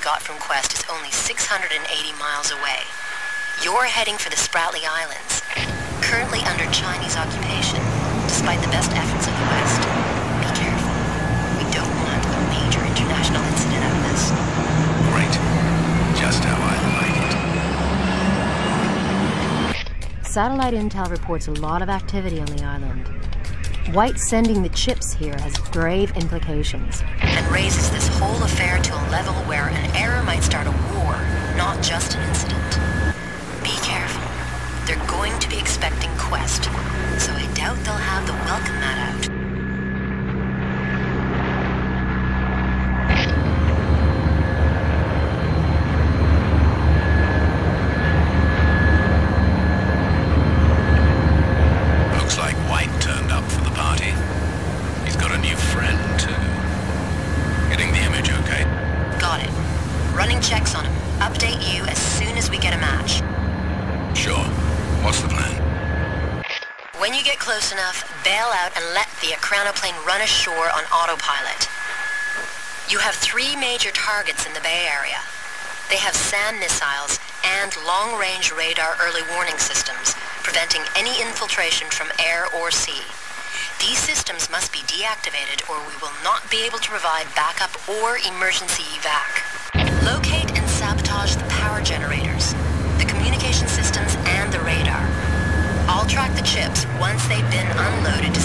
got from Quest is only 680 miles away. You're heading for the Spratly Islands, currently under Chinese occupation, despite the best efforts of the West. Be careful. We don't want a major international incident out of this. Great. Just how I like it. Satellite intel reports a lot of activity on the island. White sending the chips here has grave implications. And raises this whole affair to a level where an error might start a war, not just an incident. Be careful. They're going to be expecting Quest, so I doubt they'll have the welcome mat out. Bail out and let the plane run ashore on autopilot. You have three major targets in the Bay Area. They have SAM missiles and long-range radar early warning systems, preventing any infiltration from air or sea. These systems must be deactivated or we will not be able to provide backup or emergency evac. Locate and sabotage the power generators, they've been unloaded